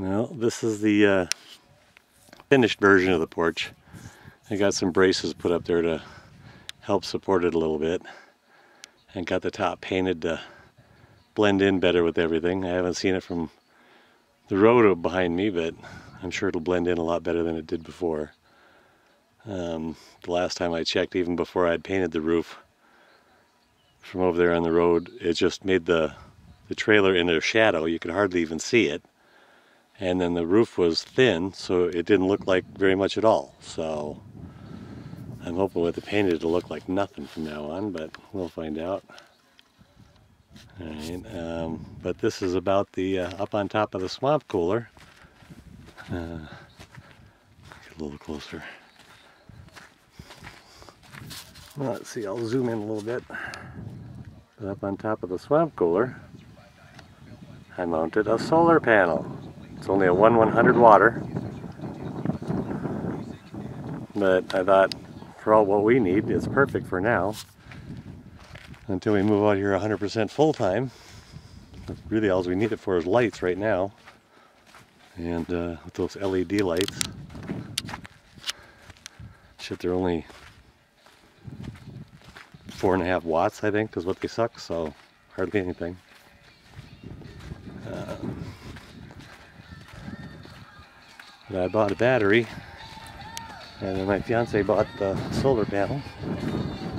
Well, this is the uh, finished version of the porch. I got some braces put up there to help support it a little bit. And got the top painted to blend in better with everything. I haven't seen it from the road behind me, but I'm sure it'll blend in a lot better than it did before. Um, the last time I checked, even before I'd painted the roof from over there on the road, it just made the, the trailer in a shadow. You could hardly even see it. And then the roof was thin, so it didn't look like very much at all. So I'm hoping with the painted it'll look like nothing from now on, but we'll find out. Alright, um, but this is about the uh, up on top of the swamp cooler. Uh, get a little closer. Well, let's see, I'll zoom in a little bit. But up on top of the swamp cooler, I mounted a solar panel. It's only a 1 100 water. But I thought for all what we need, it's perfect for now. Until we move out here 100% full time. Really all we need it for is lights right now. And uh, with those LED lights. Shit, they're only four and a half watts, I think, is what they suck, so hardly anything. Um, I bought a battery, and then my fiance bought the solar panel,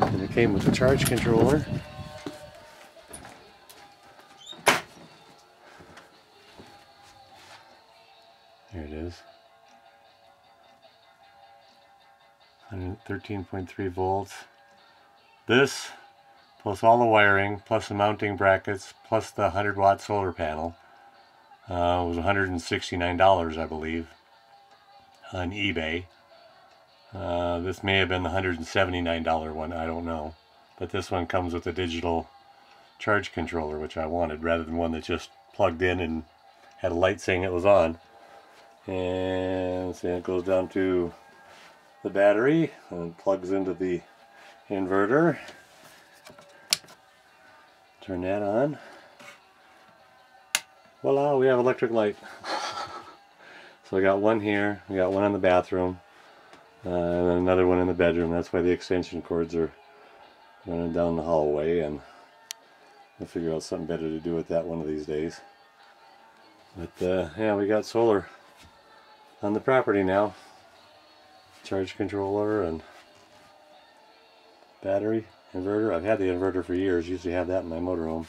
and it came with a charge controller. There it is. 113.3 volts. This, plus all the wiring, plus the mounting brackets, plus the 100 watt solar panel, uh, was $169, I believe, on eBay. Uh, this may have been the $179 one, I don't know. But this one comes with a digital charge controller, which I wanted, rather than one that just plugged in and had a light saying it was on. And see, it goes down to the battery and plugs into the inverter. Turn that on. Voila, we have electric light. so we got one here, we got one in the bathroom, uh, and then another one in the bedroom. That's why the extension cords are running down the hallway, and we'll figure out something better to do with that one of these days. But uh, yeah, we got solar on the property now. Charge controller and battery, inverter. I've had the inverter for years. Used to have that in my motorhome.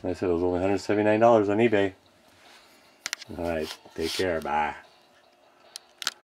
And I said it was only $179 on eBay. Alright, take care. Bye.